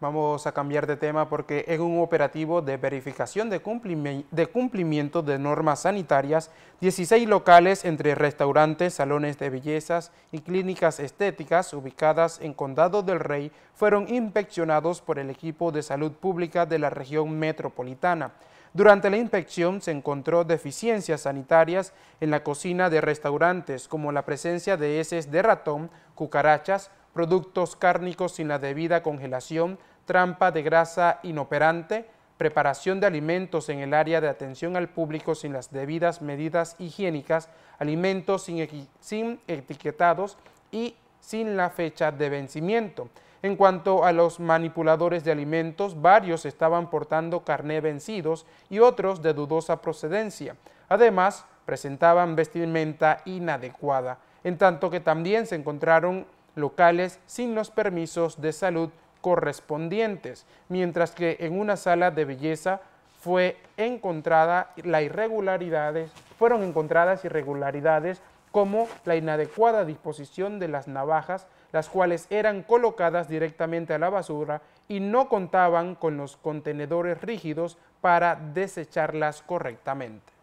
Vamos a cambiar de tema porque en un operativo de verificación de, cumplimiento de normas sanitarias, 16 locales entre restaurantes, salones de bellezas y clínicas estéticas ubicadas en Condado del Rey fueron inspeccionados por el equipo de salud pública de la región metropolitana. Durante la inspección se encontró deficiencias sanitarias en la cocina de restaurantes, como la presencia de heces de ratón, cucarachas, productos cárnicos sin la debida congelación, trampa de grasa inoperante, preparación de alimentos en el área de atención al público sin las debidas medidas higiénicas, alimentos sin, etiquetados y sin la fecha de vencimiento. En cuanto a los manipuladores de alimentos, varios estaban portando carné vencidos y otros de dudosa procedencia. Además, presentaban vestimenta inadecuada, en tanto que también se encontraron locales sin los permisos de salud correspondientes, mientras que en una sala de belleza fue encontrada la irregularidades, fueron encontradas irregularidades como la inadecuada disposición de las navajas, las cuales eran colocadas directamente a la basura y no contaban con los contenedores rígidos para desecharlas correctamente.